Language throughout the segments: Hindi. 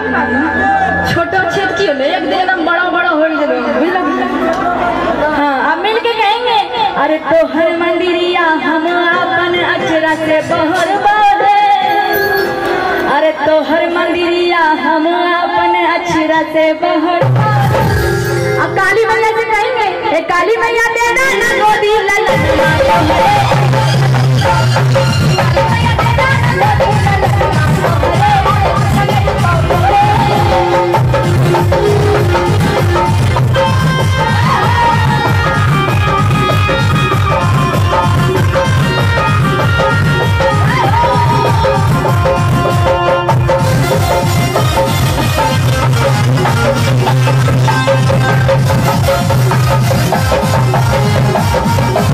छोटा छेद की होले एक दिन एकदम बड़ा बड़ा हो जाए बुझला? हाँ अब मिल के कहेंगे, अरे तोहर मंदिरिया, हम अपन अचरा से बहर बाहे अरे तोहर मंदिरिया, हम अपन अचरा से बहर अब काली मैया से कहेंगे, ए काली मैया दे दे ना गोदी ललन Thank you.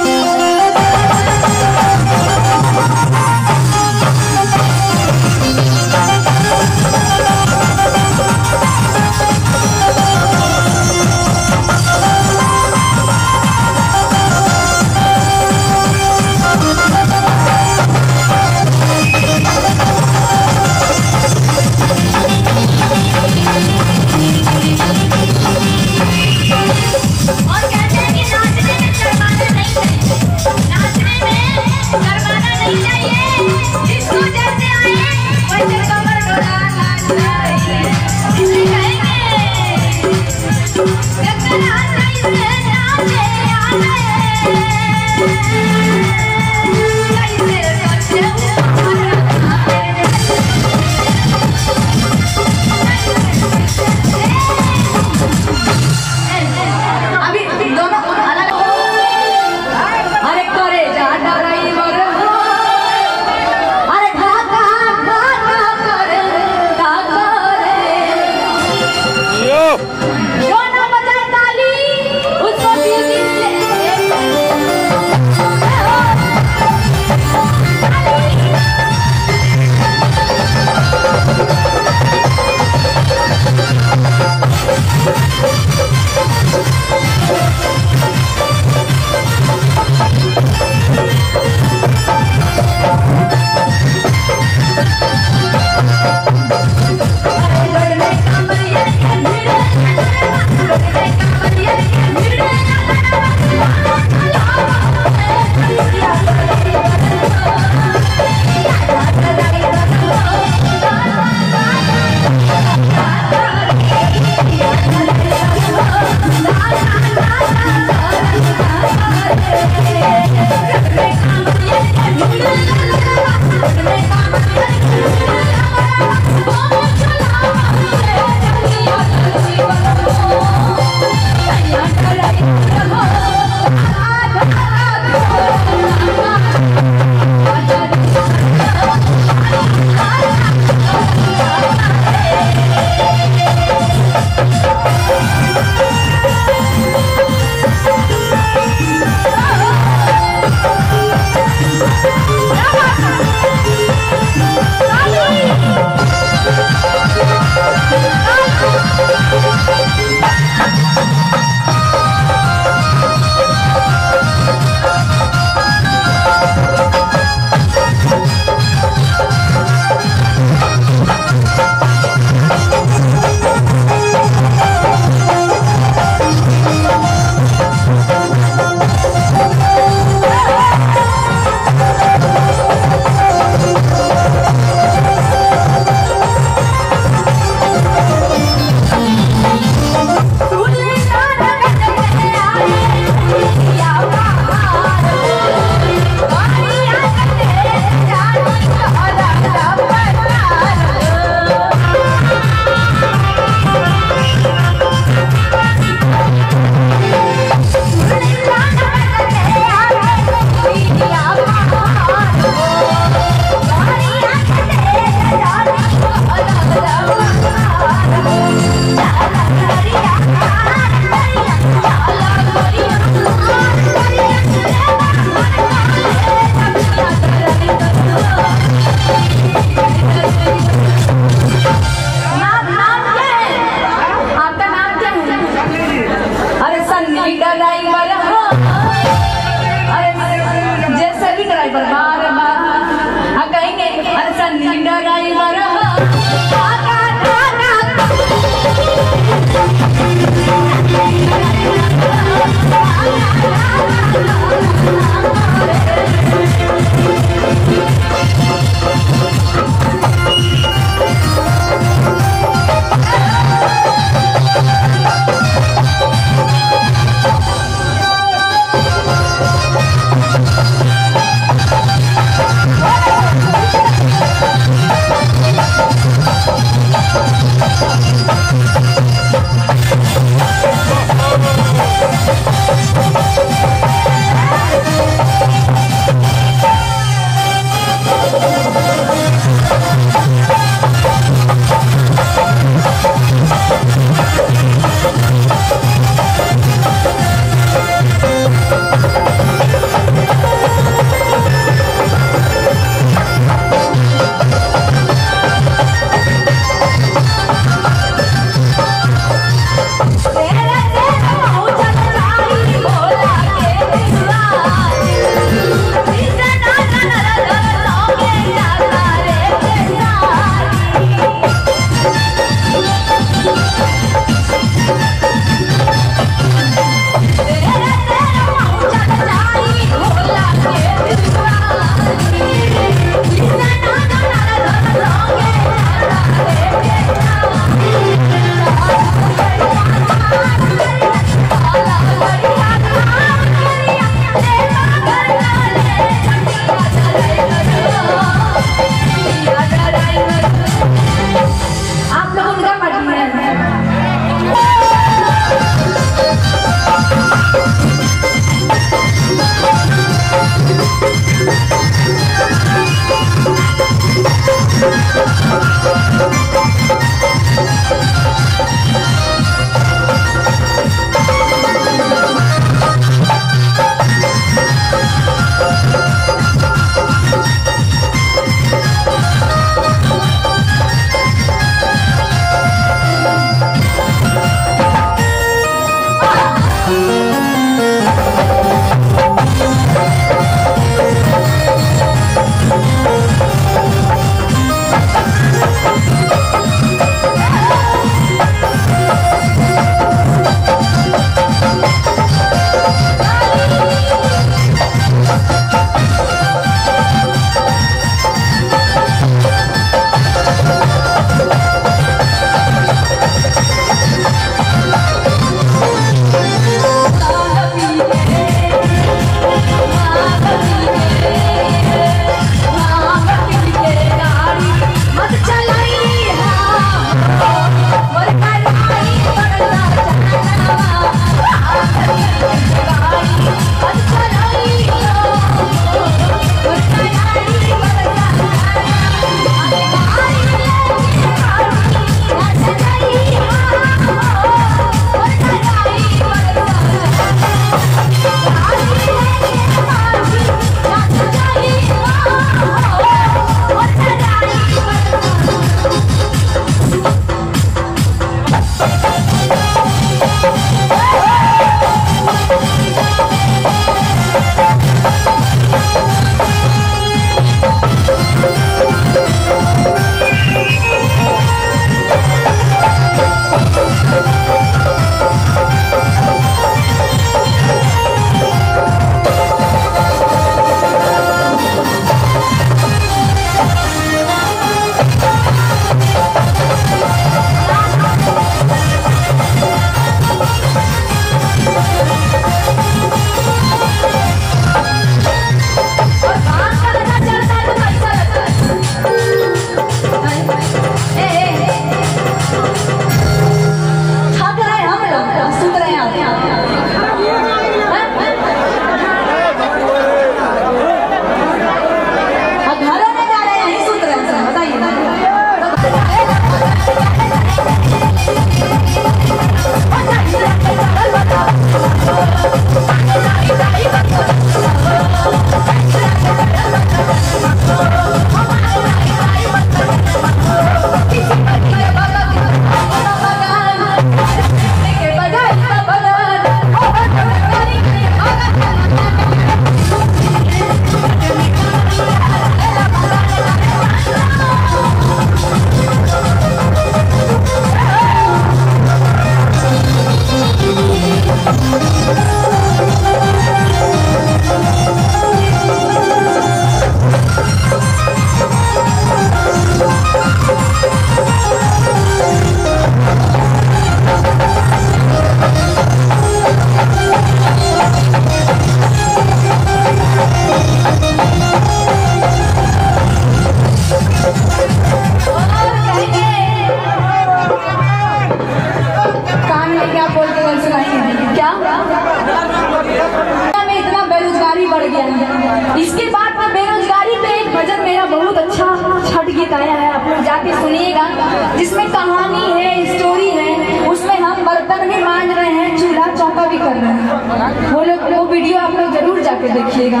वो लोग वो वीडियो आप लोग ज़रूर जाके देखिएगा।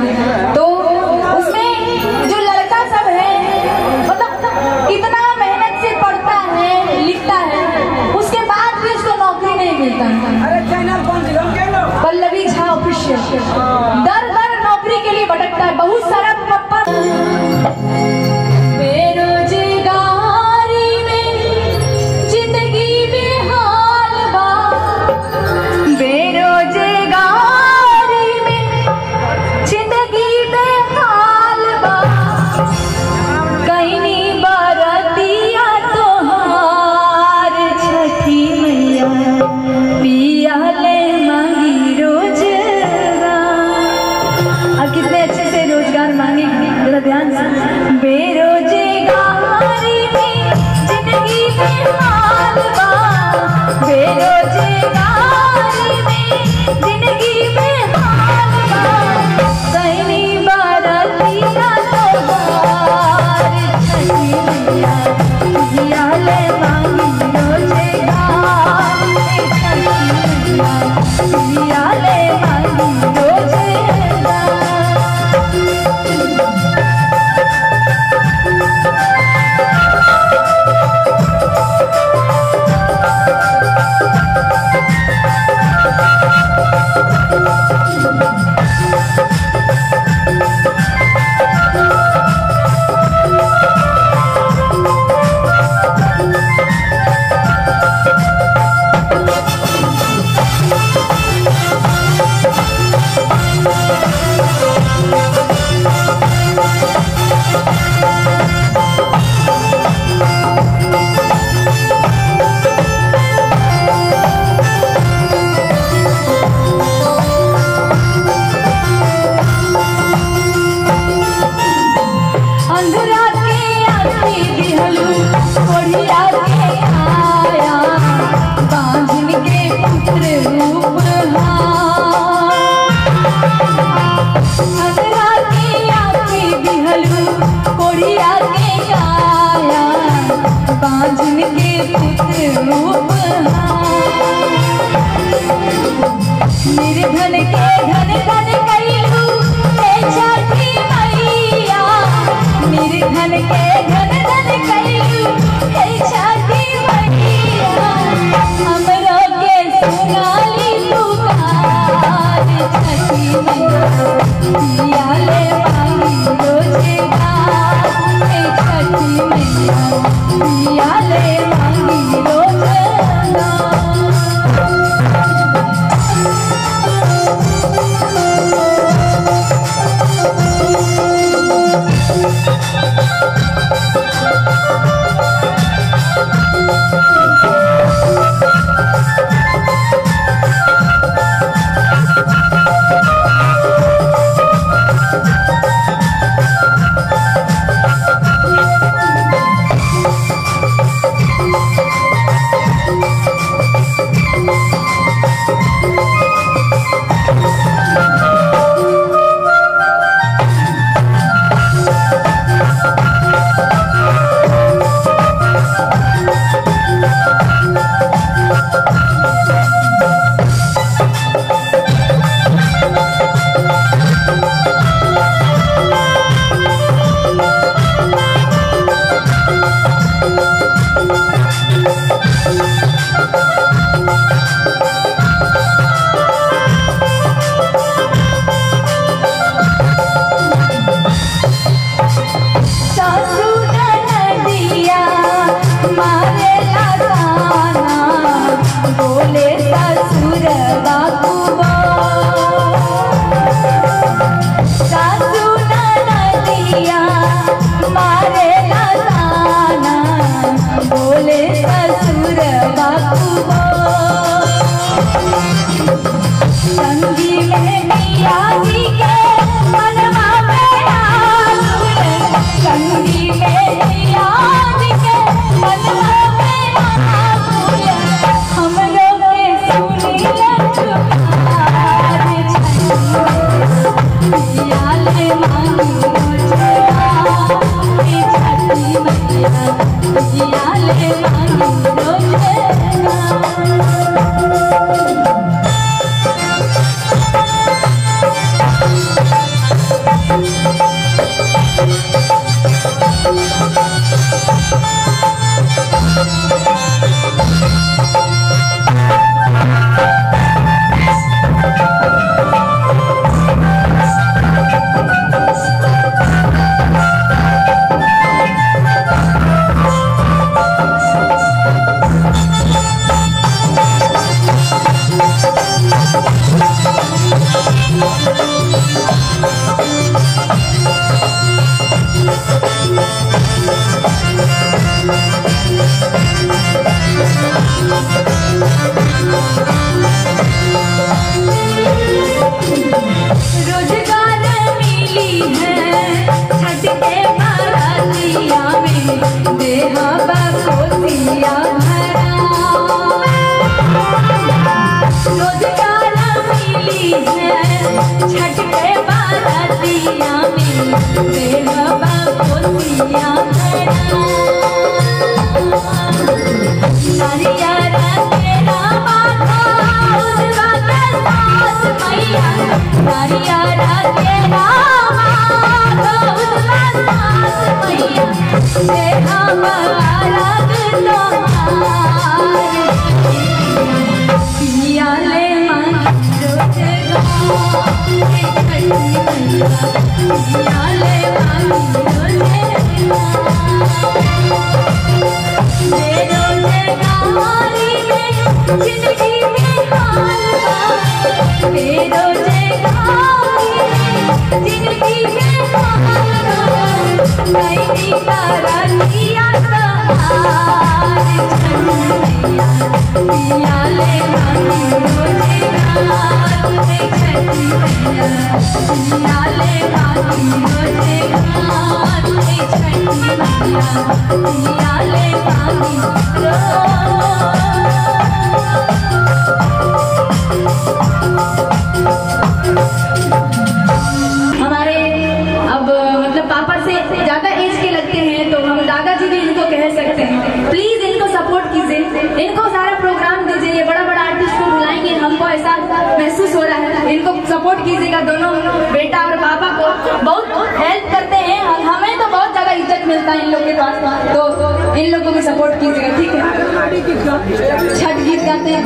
तो उसमें जो लड़का सब है मतलब इतना मेहनत से पढ़ता है लिखता है उसके बाद भी उसको नौकरी नहीं मिलता। पल्लवी झा ऑफिशियल दर दर नौकरी के लिए भटकता है बहुत सारा ಕಲಿತ था इन लोग के पास। तो इन लोगों की सपोर्ट कीजिएगा, ठीक है? छठ गीत गाते हैं